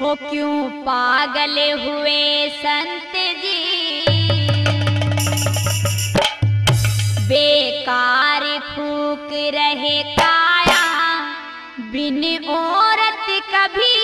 हो क्यों पागल हुए संत जी? बेकार फूक रहे काया बिन औरत कभी